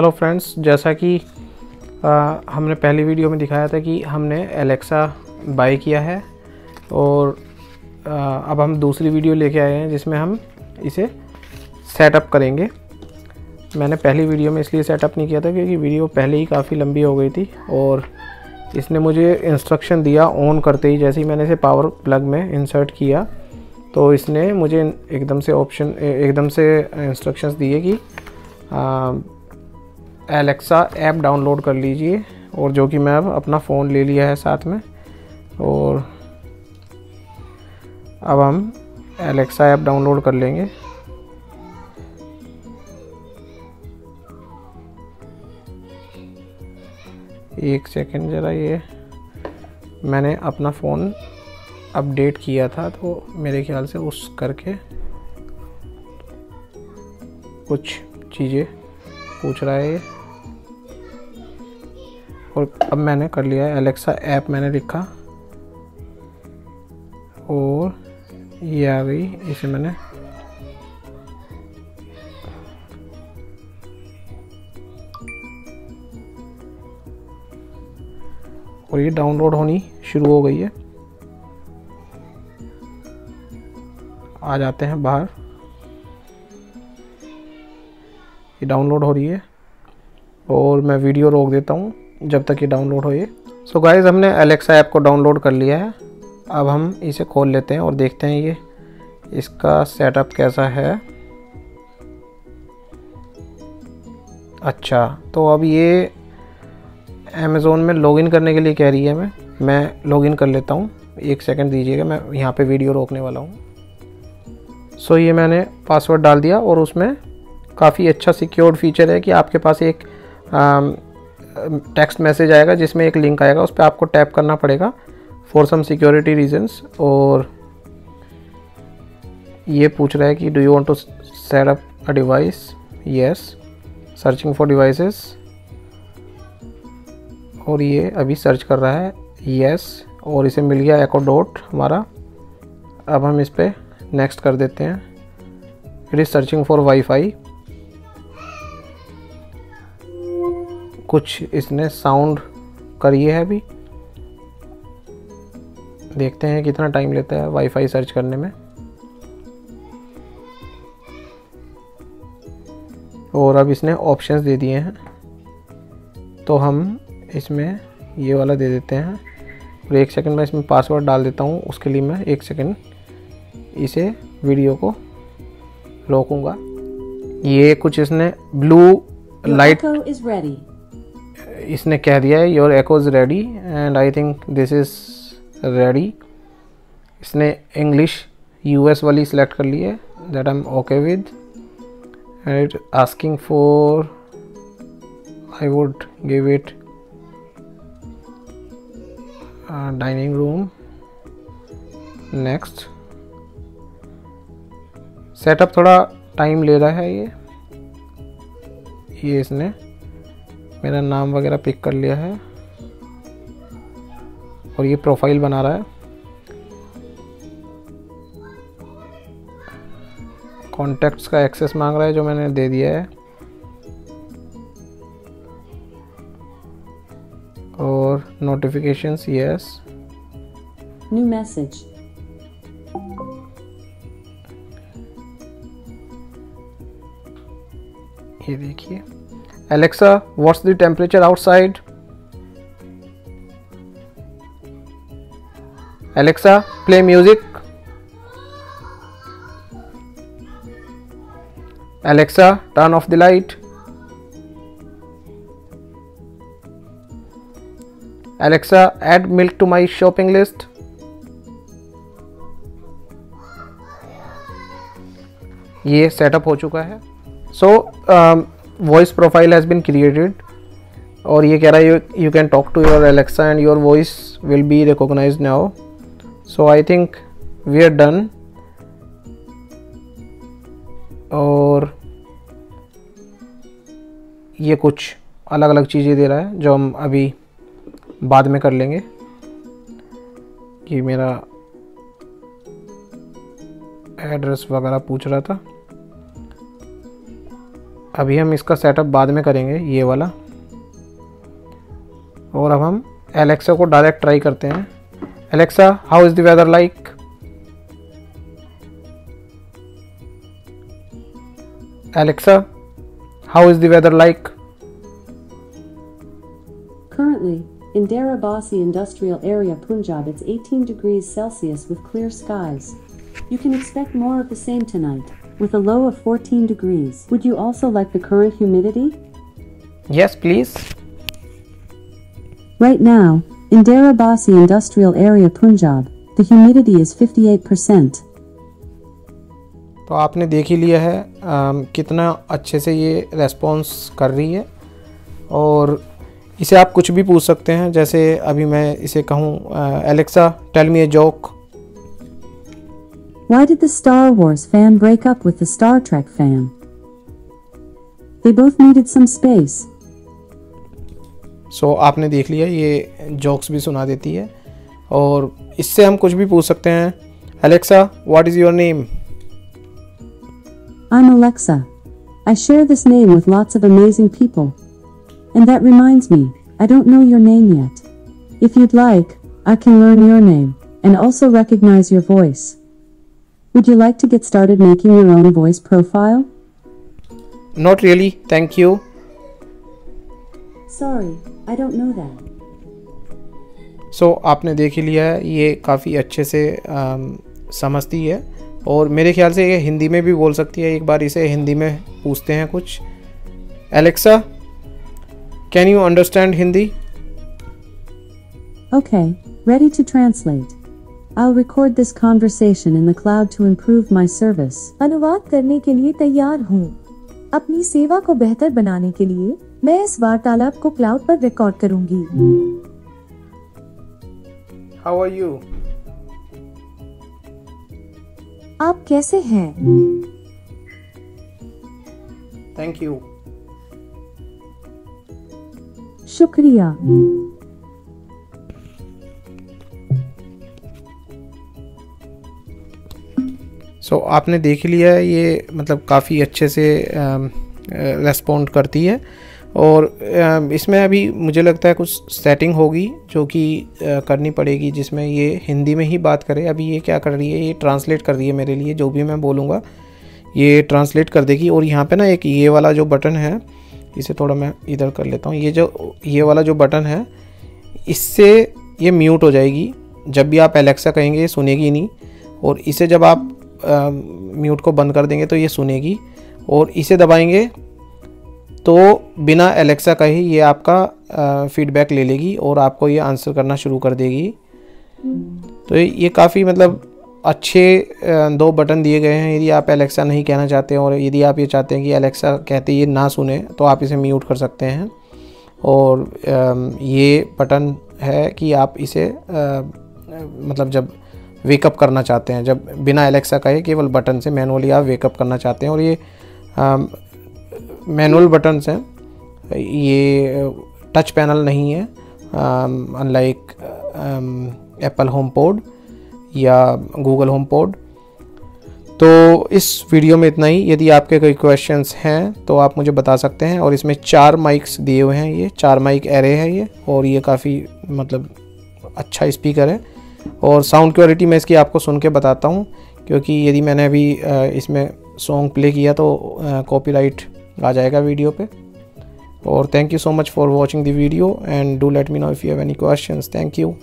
Hello friends जैसा कि आ, हमने पहली वीडियो में दिखाया था कि हमने एलेक्सा बाय किया है और आ, अब हम दूसरी वीडियो लेके आए हैं जिसमें हम इसे सेटअप करेंगे। मैंने पहली वीडियो में इसलिए सेटअप नहीं किया था क्योंकि वीडियो पहले ही काफ़ी लंबी हो गई थी और इसने मुझे इंस्ट्रक्शन दिया ऑन करते ही जैसे ही मैंने इसे पावर प्लग में इंसर्ट किया तो इसने मुझे एकदम से ऑप्शन एकदम से इंस्ट्रक्शंस दिए कि एलेक्सा ऐप डाउनलोड कर लीजिए और जो कि मैं अब अपना फ़ोन ले लिया है साथ में और अब हम एलेक्सा ऐप डाउनलोड कर लेंगे। एक सेकेंड ज़रा ये, मैंने अपना फ़ोन अपडेट किया था तो मेरे ख्याल से उस करके कुछ चीज़ें पूछ रहा है ये। और अब मैंने कर लिया है एलेक्सा ऐप मैंने लिखा। और ये आ गई, इसे मैंने और ये डाउनलोड होनी शुरू हो गई है। आ जाते हैं बाहर। ये डाउनलोड हो रही है। और मैं वीडियो रोक देता हूँ। जब तक ये डाउनलोड हो ये। सो so गाइज़ हमने एलेक्सा ऐप को डाउनलोड कर लिया है। अब हम इसे खोल लेते हैं और देखते हैं ये इसका सेटअप कैसा है। अच्छा तो अब ये अमेज़ोन में लॉगिन करने के लिए कह रही है मैं। मैं लॉगिन कर लेता हूँ। एक सेकंड दीजिएगा मैं यहाँ पे वीडियो रोकने वाला हूँ। सो so, ये मैंने पासवर्ड डाल दिया और उसमें काफ़ी अच्छा सिक्योर्ड फीचर है कि आपके पास एक टेक्स्ट मैसेज आएगा जिसमें एक लिंक आएगा उस पर आपको टैप करना पड़ेगा फॉर सम सिक्योरिटी रीजंस और ये पूछ रहा है कि do you want to set up a device yes searching for devices और ये अभी सर्च कर रहा है. यस yes, और इसे मिल गया एको डॉट हमारा. अब हम इस पर नेक्स्ट कर देते हैं. It is searching for WiFi कुछ इसने साउंड करी है अभी। देखते हैं कितना टाइम लेता है वाईफाई सर्च करने में। और अब इसने ऑप्शंस दे दिए हैं। तो हम इसमें ये वाला दे देते हैं। और एक सेकंड में इसमें पासवर्ड डाल देता हूँ उसके लिए मैं एक सेकंड इसे वीडियो को रोकूँगा। ये कुछ इसने ब्लू लाइट इसने कह दिया है your Echo is ready and I think this is ready इसने इंग्लिश यूएस वाली सिलेक्ट कर ली है that I am okay with and it asking for I would give it dining room next setup थोड़ा टाइम ले रहा है ये। ये इसने मेरा नाम वगैरह पिक कर लिया है। और ये प्रोफ़ाइल बना रहा है। कॉन्टैक्ट्स का एक्सेस मांग रहा है जो मैंने दे दिया है। और नोटिफिकेशंस यस न्यू मैसेज ये देखिए। Alexa what's the temperature outside Alexa play music Alexa turn off the light Alexa add milk to my shopping list ये सेटअप हो चुका है। So voice profile has been created और ये कह रहा है you can talk to your Alexa and your voice will be recognised now so I think we are done और ये कुछ अलग अलग चीज़ें दे रहा है, जो हम अभी बाद में कर लेंगे। कि मेरा एड्रेस वगैरह पूछ रहा था। अभी हम इसका सेटअप बाद में करेंगे ये वाला और अब हम एलेक्सा को डायरेक्ट ट्राई करते हैं Alexa how is the weather like Alexa how is the weather like Currently, in Darabasi Industrial Area, Punjab, it's 18 degrees Celsius with clear skies. You can expect more of the same tonight, with a low of 14 degrees. Would you also like the current humidity? Yes please Right now, in Darabasi Industrial Area, Punjab, the humidity is 58%. तो आपने देख ही लिया है अम, कितना अच्छे से ये response कर रही है और इसे आप कुछ भी पूछ सकते हैं जैसे अभी मैं इसे कहूँ Alexa tell me a joke Why did the Star Wars fan break up with the Star Trek fan? They both needed some space. सो आपने देख लिया ये जोक्स भी सुना देती है और इससे हम कुछ भी पूछ सकते हैं Alexa what is your name I'm Alexa. I share this name with lots of amazing people. And that reminds me, I don't know your name yet. If you'd like, I can learn your name and also recognize your voice. Would you like to get started making your own voice profile? Not really thank you Sorry, I don't know that. So आपने देख ही लिया है ये काफ़ी अच्छे से अम, समझती है और मेरे ख्याल से ये हिंदी में भी बोल सकती है एक बार इसे हिंदी में पूछते हैं कुछ Alexa can you understand Hindi Okay, ready to translate. I'll record this conversation in the cloud to improve my service. अनुवाद करने के लिए तैयार हूँ। अपनी सेवा को बेहतर बनाने के लिए मैं इस वार्तालाप को क्लाउड पर रिकॉर्ड करूँगी। हाउ आर यू आप कैसे हैं? थैंक यू शुक्रिया। सो so, आपने देख लिया है ये मतलब काफ़ी अच्छे से रेस्पॉन्ड करती है। और इसमें अभी मुझे लगता है कुछ सेटिंग होगी जो कि करनी पड़ेगी जिसमें ये हिंदी में ही बात करे। अभी ये क्या कर रही है ये ट्रांसलेट कर रही है मेरे लिए जो भी मैं बोलूँगा ये ट्रांसलेट कर देगी। और यहाँ पे ना एक ये वाला जो बटन है इसे थोड़ा मैं इधर कर लेता हूँ। ये जो ये वाला जो बटन है इससे ये म्यूट हो जाएगी। जब भी आप एलेक्सा कहेंगे सुनेगी नहीं। और इसे जब आप म्यूट को बंद कर देंगे तो ये सुनेगी और इसे दबाएँगे तो बिना एलेक्सा का ही ये आपका फीडबैक ले लेगी और आपको ये आंसर करना शुरू कर देगी। तो ये- काफ़ी मतलब अच्छे दो बटन दिए गए हैं। यदि आप एलेक्सा नहीं कहना चाहते हैं और यदि आप ये चाहते हैं कि एलेक्सा कहते ये ना सुने तो आप इसे म्यूट कर सकते हैं। और ये बटन है कि आप इसे मतलब जब वेकअप करना चाहते हैं। जब बिना एलेक्सा कहे केवल बटन से मैनुअली आप वेकअप करना चाहते हैं और ये मैनुअल बटन्स हैं। ये टच पैनल नहीं है। अनलाइक एप्पल होम पोड या गूगल होम पोड तो इस वीडियो में इतना ही। यदि आपके कोई क्वेश्चंस हैं तो आप मुझे बता सकते हैं। और इसमें चार माइक्स दिए हुए हैं ये। चार माइक एरे है ये। और ये काफ़ी मतलब अच्छा स्पीकर है। और साउंड क्वालिटी मैं इसकी आपको सुन के बताता हूँ, क्योंकि यदि मैंने अभी इसमें सॉन्ग प्ले किया तो कॉपीराइट आ जाएगा वीडियो पे। और thank you so much for watching the video and do let me know if you have any questions thank you